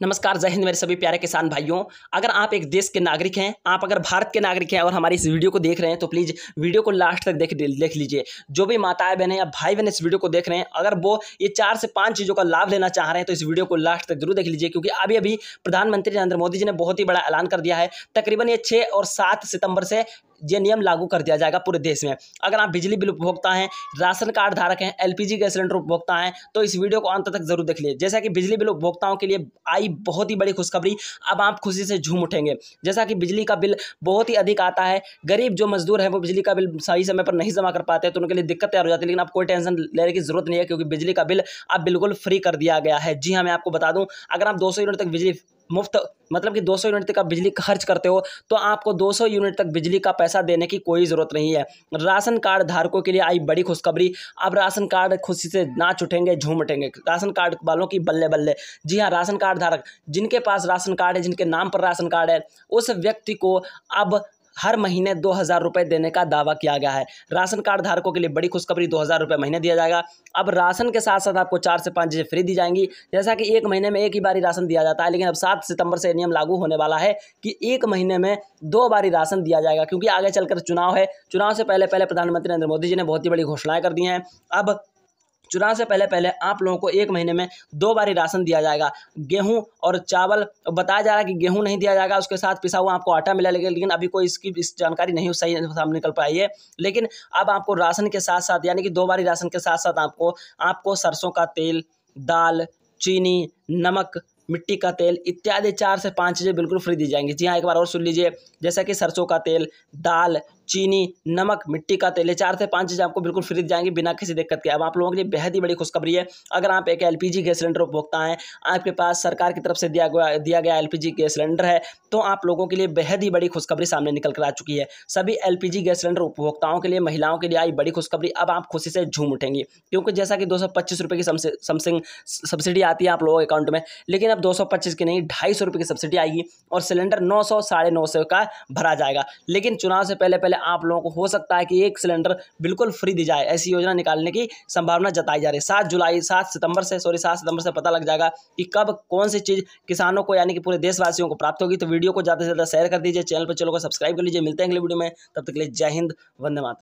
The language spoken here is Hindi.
नमस्कार, जय हिंद मेरे सभी प्यारे किसान भाइयों। अगर आप एक देश के नागरिक हैं, आप अगर भारत के नागरिक हैं और हमारी इस वीडियो को देख रहे हैं तो प्लीज़ वीडियो को लास्ट तक देख देख लीजिए। जो भी माताएँ बहनें या भाई बहन इस वीडियो को देख रहे हैं, अगर वो ये चार से पाँच चीज़ों का लाभ लेना चाह रहे हैं तो इस वीडियो को लास्ट तक ज़रूर देख लीजिए, क्योंकि अभी अभी प्रधानमंत्री नरेंद्र मोदी जी ने बहुत ही बड़ा ऐलान कर दिया है। तकरीबन ये छः और सात सितंबर से ये नियम लागू कर दिया जाएगा पूरे देश में। अगर आप बिजली बिल उपभोक्ता हैं, राशन कार्ड धारक हैं, एलपीजी गैस सिलेंडर उपभोक्ता हैं तो इस वीडियो को अंत तक ज़रूर देख लीजिए। जैसा कि बिजली बिल उपभोक्ताओं के लिए आई बहुत ही बड़ी खुशखबरी, अब आप खुशी से झूम उठेंगे। जैसा कि बिजली का बिल बहुत ही अधिक आता है, गरीब जो मजदूर है, वो बिजली का बिल सही समय पर नहीं जमा कर पाते तो उनके लिए दिक्कत तैयार हो जाती है, लेकिन आप कोई टेंशन लेने की ज़रूरत नहीं है, क्योंकि बिजली का बिल अब बिल्कुल फ्री कर दिया गया है। जी हाँ मैं आपको बता दूँ, अगर आप दो सौ यूनिट तक बिजली मुफ़्त मतलब कि 200 यूनिट तक आप बिजली खर्च करते हो तो आपको 200 यूनिट तक बिजली का पैसा देने की कोई ज़रूरत नहीं है। राशन कार्ड धारकों के लिए आई बड़ी खुशखबरी। अब राशन कार्ड खुशी से ना उठेंगे, झूम उठेंगे। राशन कार्ड वालों की बल्ले बल्ले। जी हाँ राशन कार्ड धारक, जिनके पास राशन कार्ड है, जिनके नाम पर राशन कार्ड है, उस व्यक्ति को अब हर महीने दो हज़ार रुपये देने का दावा किया गया है। राशन कार्ड धारकों के लिए बड़ी खुशखबरी दो हज़ार रुपये महीने दिया जाएगा। अब राशन के साथ साथ आपको चार से पाँच चीज़ें फ्री दी जाएँगी। जैसा कि एक महीने में एक ही बारी राशन दिया जाता है, लेकिन अब सात सितंबर से नियम लागू होने वाला है कि एक महीने में दो बारी राशन दिया जाएगा, क्योंकि आगे चलकर चुनाव है। चुनाव से पहले पहले प्रधानमंत्री नरेंद्र मोदी जी ने बहुत ही बड़ी घोषणाएँ कर दी हैं। अब चुनाव से पहले पहले आप लोगों को एक महीने में दो बारी राशन दिया जाएगा। गेहूँ और चावल बताया जा रहा है कि गेहूँ नहीं दिया जाएगा, उसके साथ पिसा हुआ आपको आटा मिला लेगा लेकिन अभी कोई इसकी इस जानकारी नहीं सही सामने निकल पाई है। लेकिन अब आपको राशन के साथ साथ यानी कि दो बारी राशन के साथ साथ आपको आपको सरसों का तेल, दाल, चीनी, नमक, मिट्टी का तेल इत्यादि चार से पाँच चीज़ें बिल्कुल फ्री दी जाएँगी। जी हाँ एक बार और सुन लीजिए। जैसा कि सरसों का तेल, दाल चीनी, नमक, मिट्टी का तेल चार से पाँच चीज़ें आपको बिल्कुल फ्री जाएँगी बिना किसी दिक्कत के। अब आप लोगों के लिए बेहद ही बड़ी खुशखबरी है, अगर आप एक एलपीजी गैस सिलेंडर उपभोक्ता हैं, आपके पास सरकार की तरफ़ से दिया गया दिया गया एलपीजी गैस सिलेंडर है तो आप लोगों के लिए बेहद ही बड़ी खुशखबरी सामने निकल कर आ चुकी है। सभी एलपीजी गैस सिलेंडर उपभोक्ताओं के लिए, महिलाओं के लिए आई बड़ी खुशखबरी, अब आप खुशी से झूम उठेंगी, क्योंकि जैसा कि दो रुपये की समथिंग सब्सिडी आती है आप लोगों के अकाउंट में, लेकिन अब दो सौ पच्चीस की नहीं, ढाई सौ रुपये की सब्सिडी आएगी और सिलेंडर नौ सौ, साढ़े नौ सौ का भरा जाएगा। लेकिन चुनाव से पहले पहले आप लोगों को हो सकता है कि एक सिलेंडर बिल्कुल फ्री दी जाए, ऐसी योजना निकालने की संभावना जताई जा रही है। सात जुलाई, सात सितंबर से सॉरी सात सितंबर से पता लग जाएगा कि कब कौन सी चीज़ किसानों को यानी कि पूरे देशवासियों को प्राप्त होगी। तो वीडियो को ज़्यादा से ज़्यादा शेयर कर दीजिए चैनल पर चलो को सब्सक्राइब कर लीजिए। मिलते हैं अगले वीडियो में, तब तक के लिए जय हिंद, वंदे मातरम।